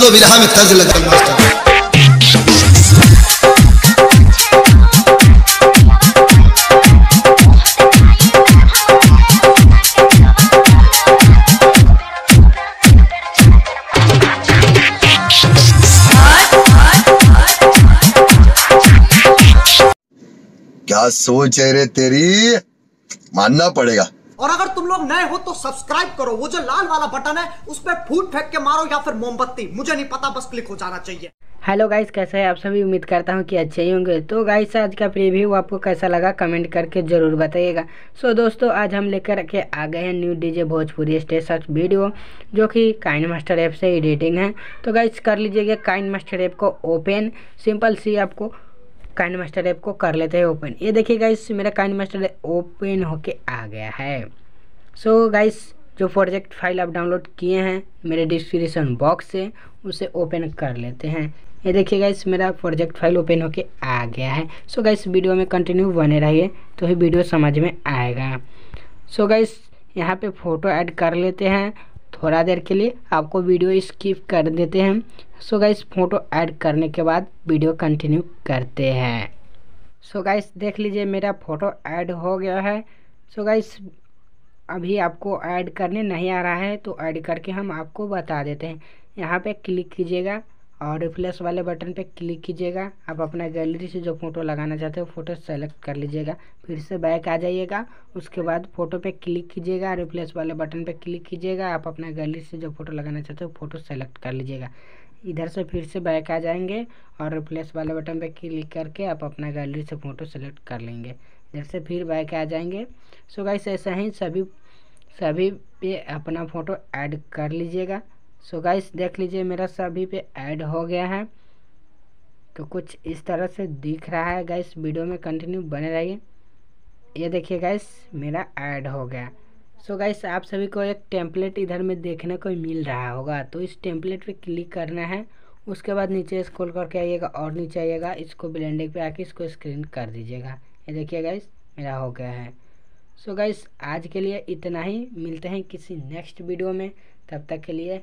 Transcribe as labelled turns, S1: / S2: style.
S1: चलो बिरहा में तर्ज लग गई मास्टर।
S2: क्या सोच है रे तेरी? मानना पड़ेगा।
S3: और अगर तुम लोग नए हो तो सब्सक्राइब करो। वो जो लाल वाला बटन है उस पर फूट फेंक के मारो या फिर मोमबत्ती। मुझे नहीं पता बस क्लिक हो जाना चाहिए।
S4: हेलो गाइस कैसे हैं आप सभी? उम्मीद करता हूँ कि अच्छे ही होंगे। तो गाइस आज का प्रीव्यू आपको कैसा लगा कमेंट करके ज़रूर बताइएगा। सो so, दोस्तों आज हम लेकर के आ गए हैं new DJ Bhojpuri stage search video जो कि काइन मास्टर ऐप से एडिटिंग है। तो गाइस कर लीजिएगा काइन मास्टर ऐप को ओपन सिंपल सी आपको काइन मास्टर ऐप को कर लेते हैं ओपन ये देखिए गाइस मेरा काइन मास्टर ओपन होके आ गया है। सो so, गाइस जो प्रोजेक्ट फ़ाइल आप डाउनलोड किए हैं मेरे डिस्क्रिप्शन बॉक्स से उसे ओपन कर लेते हैं। ये देखिए गाइस मेरा प्रोजेक्ट फ़ाइल ओपन होके आ गया है। सो so, गाइस वीडियो में कंटिन्यू बने रहिए तो ही वीडियो समझ में आएगा। सो so, गाइस यहाँ पे फ़ोटो ऐड कर लेते हैं। थोड़ा देर के लिए आपको वीडियो स्किप कर देते हैं। सो गाइस फ़ोटो ऐड करने के बाद वीडियो कंटिन्यू करते हैं। सो गाइस देख लीजिए मेरा फ़ोटो ऐड हो गया है। सो गाइस अभी आपको ऐड करने नहीं आ रहा है तो ऐड करके हम आपको बता देते हैं। यहाँ पे क्लिक कीजिएगा। और रिफ्लेस वाले बटन पे क्लिक कीजिएगा। आप अपना गैलरी से जो फ़ोटो लगाना चाहते हो फ़ोटो सेलेक्ट कर लीजिएगा। फिर से बैक आ जाइएगा। उसके बाद फ़ोटो पे क्लिक कीजिएगा। रिप्लेस वाले बटन पे क्लिक कीजिएगा। आप अपना गैलरी से जो फ़ोटो लगाना चाहते हो फ़ोटो सेलेक्ट कर लीजिएगा। इधर से फिर से बैक आ जाएँगे और रिप्लेस वाले बटन पर क्लिक करके आप अपना गैलरी से फ़ोटो सेलेक्ट कर लेंगे। इधर से फिर बैक आ जाएँगे। सो गाइस ऐसा ही सभी सभी पे अपना फ़ोटो ऐड कर लीजिएगा। सो so गाइस देख लीजिए, मेरा सभी पे ऐड हो गया है। तो कुछ इस तरह से दिख रहा है। गाइस वीडियो में कंटिन्यू बने रहिए। ये देखिए गाइस मेरा ऐड हो गया। सो so गाइस आप सभी को एक टेम्पलेट इधर में देखने को मिल रहा होगा। तो इस टेम्पलेट पे क्लिक करना है। उसके बाद नीचे स्क्रॉल करके आइएगा और नीचे आइएगा। इसको ब्लेंडिंग पे आके इसको स्क्रीन कर दीजिएगा। ये देखिए गाइस मेरा हो गया है। सो so गाइस आज के लिए इतना ही। मिलते हैं किसी नेक्स्ट वीडियो में। तब तक के लिए